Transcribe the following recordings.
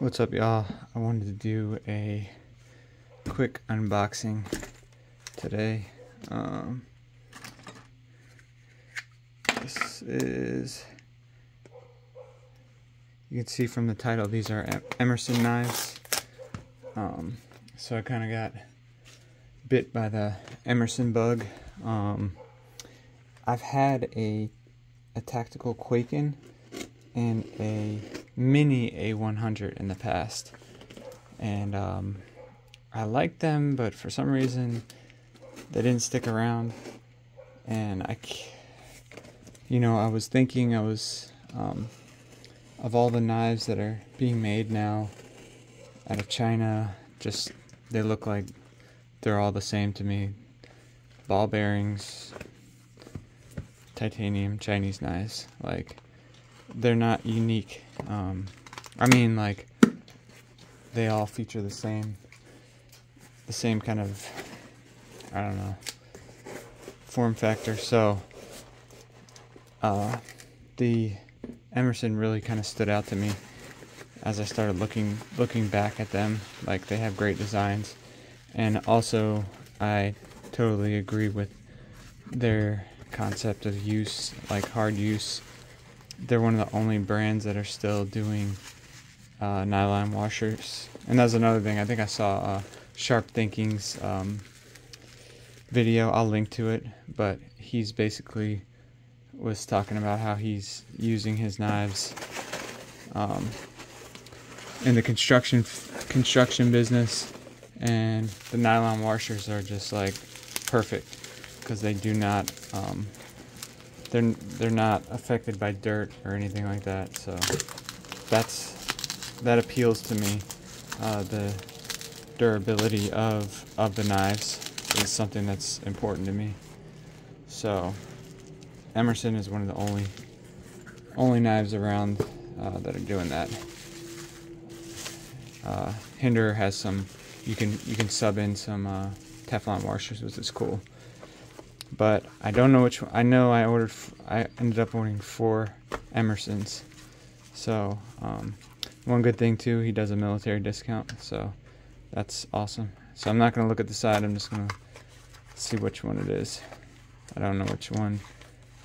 What's up y'all? I wanted to do a quick unboxing today. Um, this is, you can see from the title, these are Emerson knives. Um, so I kind of got bit by the Emerson bug. Um, I've had a, a tactical Kwaiken and a mini A100 in the past. And um, I liked them, but for some reason they didn't stick around. And I, you know, I was thinking I was, um, of all the knives that are being made now out of China, just they look like they're all the same to me. Ball bearings, titanium, Chinese knives. Like, they're not unique. Um, I mean, like, they all feature the same, the same kind of, I don't know, form factor. So, uh, the Emerson really kind of stood out to me as I started looking looking back at them. Like they have great designs, and also I totally agree with their concept of use, like hard use. They're one of the only brands that are still doing uh, nylon washers, and that's another thing. I think I saw uh, Sharp Thinking's um, video. I'll link to it, but he's basically was talking about how he's using his knives um, in the construction construction business, and the nylon washers are just like perfect because they do not um, they're they're not affected by dirt or anything like that. So that's that appeals to me. Uh, the durability of of the knives is something that's important to me. So Emerson is one of the only only knives around uh, that are doing that. Uh, has some. You can you can sub in some uh, Teflon washers, which is cool. But I don't know which one. I know I ordered. I ended up ordering four Emersons. So um, one good thing too, he does a military discount. So that's awesome. So I'm not gonna look at the side. I'm just gonna see which one it is. I don't know which one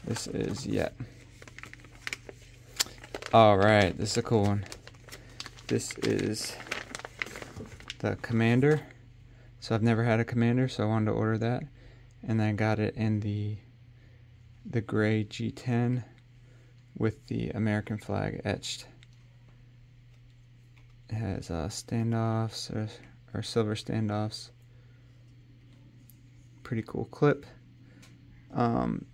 this is yet. Alright, this is a cool one. This is the Commander. So I've never had a Commander, so I wanted to order that. And I got it in the the gray G10 with the American flag etched. It has uh, standoffs or, or silver standoffs. Pretty cool clip. Um,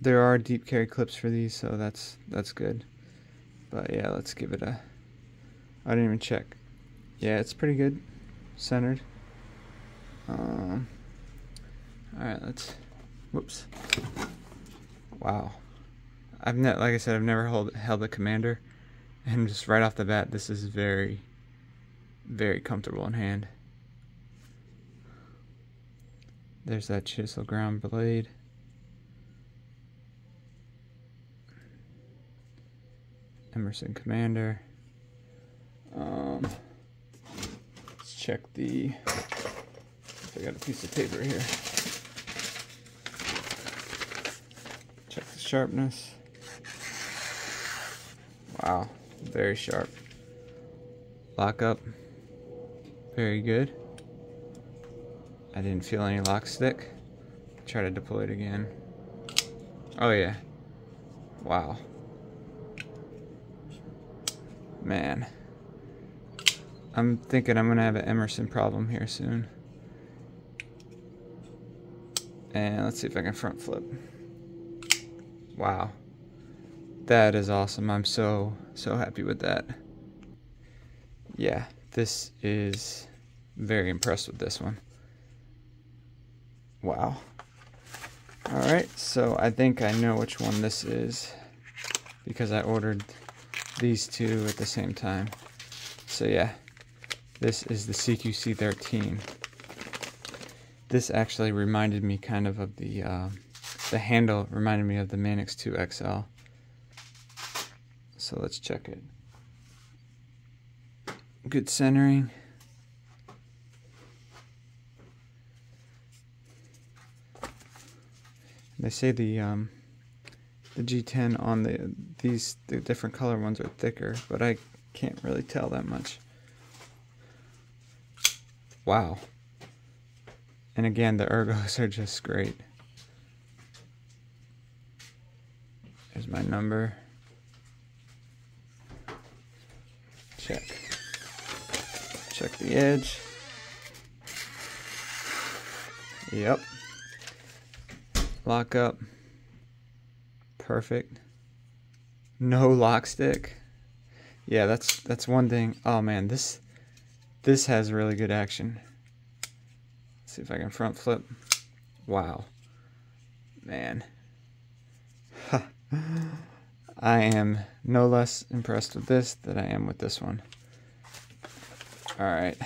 there are deep carry clips for these, so that's that's good. But yeah, let's give it a. I didn't even check. Yeah, it's pretty good, centered. Um. All right, let's. Whoops. Wow. I've ne- like I said, I've never held held a commander, and just right off the bat, this is very, very comfortable in hand. There's that chisel ground blade. Emerson Commander. Um, let's check the. I got a piece of paper here. Check the sharpness. Wow, very sharp. Lock up. Very good. I didn't feel any lock stick. Try to deploy it again. Oh yeah. Wow. Man. I'm thinking I'm to have an Emerson problem here soon. And let's see if I can front flip. Wow. That is awesome. I'm so, so happy with that. Yeah, this is very impressed with this one. Wow. Alright, so I think I know which one this is because I ordered these two at the same time. So yeah, this is the CQC 13. This actually reminded me kind of of the, uh, the handle reminded me of the Manix 2 XL. So let's check it. good centering. They say the um, the G10 on the these the different color ones are thicker, but I can't really tell that much. Wow. And again, the ergos are just great. There's my number. Check. Check the edge. Yep. Lock up. Perfect. No lock stick. Yeah, that's that's one thing. Oh man, this this has really good action. Let's see if I can front flip. Wow. Man. I am no less impressed with this than I am with this one. Alright.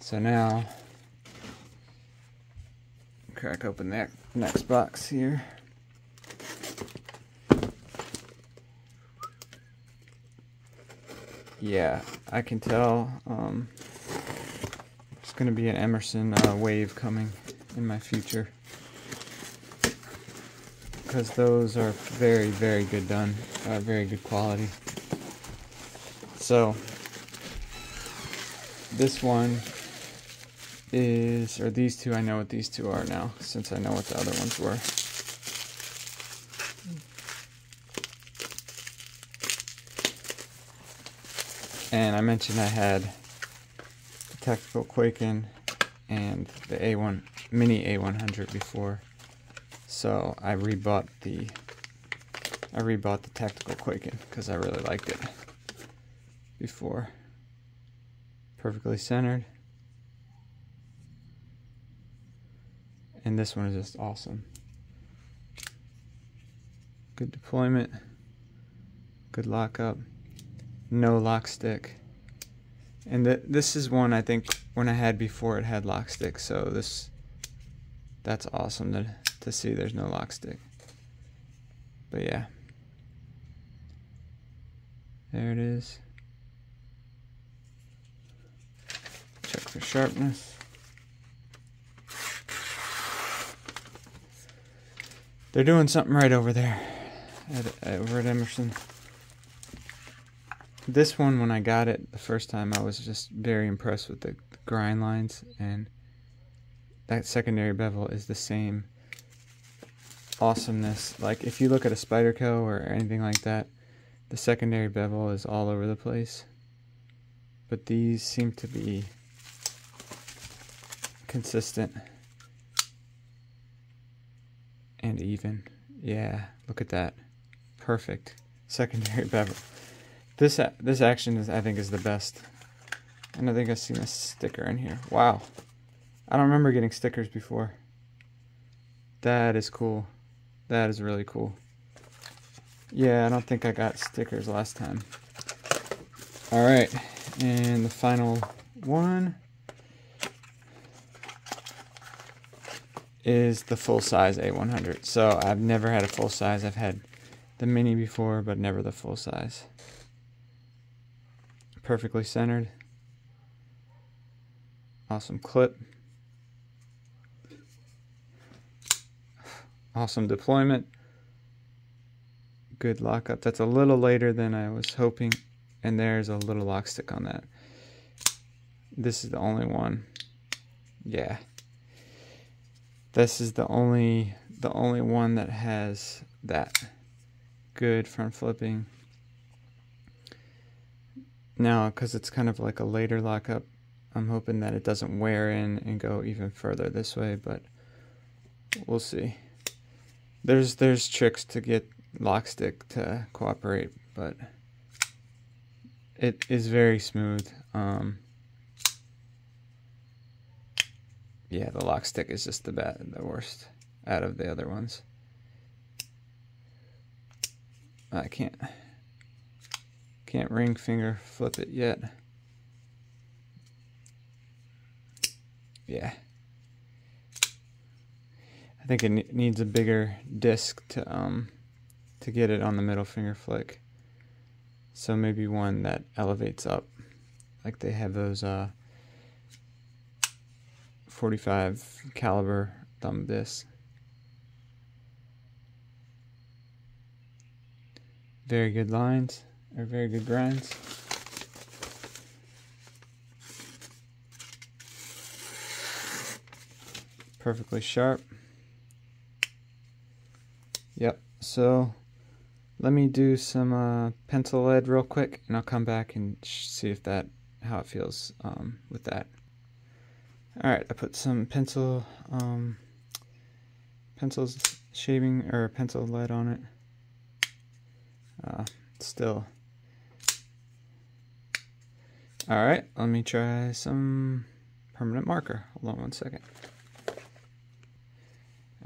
So now, crack open that next box here. Yeah, I can tell um, it's going to be an Emerson uh, wave coming in my future because those are very, very good done, uh, very good quality. So, this one is, or these two, I know what these two are now, since I know what the other ones were. And I mentioned I had the Tactical Kwaiken and the A1 Mini A100 before. So I rebought the I rebought the Tactical Kwaiken because I really liked it before. Perfectly centered. And this one is just awesome. Good deployment. Good lockup. No lock stick. And the, this is one I think when I had before it had lock stick. So this that's awesome to to see there's no lock stick. But yeah. There it is. Check for sharpness. They're doing something right over there at, over at Emerson. This one, when I got it the first time, I was just very impressed with the grind lines and that secondary bevel is the same awesomeness. Like if you look at a Spyderco or anything like that, the secondary bevel is all over the place. But these seem to be consistent and even. Yeah, look at that. Perfect. Secondary bevel. This this action is I think is the best. And I think I've seen a sticker in here. Wow. I don't remember getting stickers before. That is cool. That is really cool. Yeah, I don't think I got stickers last time. Alright, and the final one is the full-size A100. So I've never had a full-size. I've had the mini before, but never the full-size. Perfectly centered. Awesome clip. Awesome deployment. Good lockup. That's a little later than I was hoping. And there's a little lock stick on that. This is the only one. Yeah. This is the only the only one that has that good front flipping. Now, because it's kind of like a later lockup, I'm hoping that it doesn't wear in and go even further this way, but we'll see. There's there's tricks to get lockstick to cooperate, but it is very smooth. Um, yeah, the lockstick is just the bad, the worst out of the other ones. I can't can't ring finger flip it yet. Yeah. I think it needs a bigger disc to um to get it on the middle finger flick. So maybe one that elevates up. Like they have those uh, 45 caliber thumb discs. Very good lines, or very good grinds. Perfectly sharp. Yep, so let me do some uh, pencil lead real quick and I'll come back and see if that how it feels um, with that. Alright, I put some pencil um, pencils shaving or pencil lead on it. Uh, still. Alright, let me try some permanent marker. Hold on one second.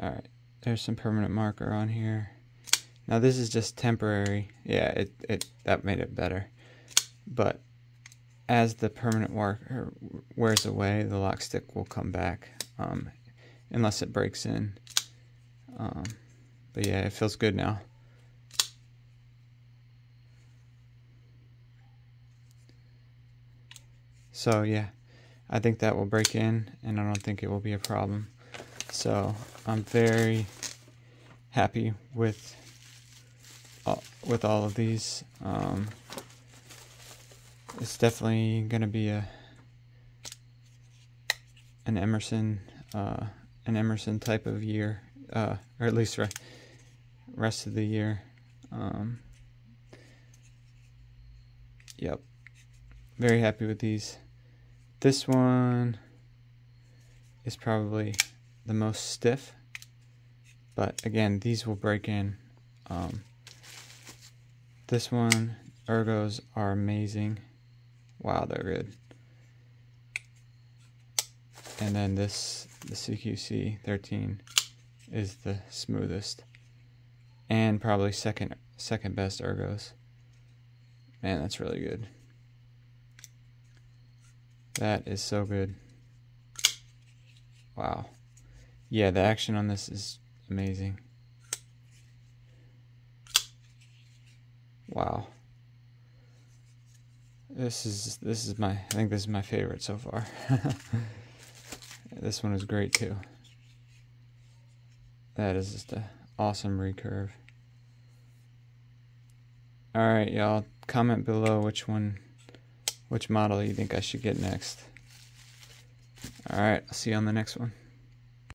Alright, there's some permanent marker on here. Now this is just temporary. Yeah, it, it that made it better. But as the permanent marker wears away, the lock stick will come back um, unless it breaks in. Um, but yeah, it feels good now. So yeah, I think that will break in and I don't think it will be a problem. So I'm very happy with uh, with all of these. Um, it's definitely gonna be a an Emerson uh, an Emerson type of year, uh, or at least re rest of the year. Um, yep, very happy with these. This one is probably the most stiff, but again, these will break in. Um, this one, ergos are amazing. Wow, they're good. And then this, the CQC 13 is the smoothest and probably second second best ergos. Man, that's really good. That is so good. Wow. Yeah, the action on this is amazing. Wow. This is this is my I think this is my favorite so far. this one is great too. That is just an awesome recurve. Alright, y'all. Comment below which one which model you think I should get next. Alright, I'll see you on the next one.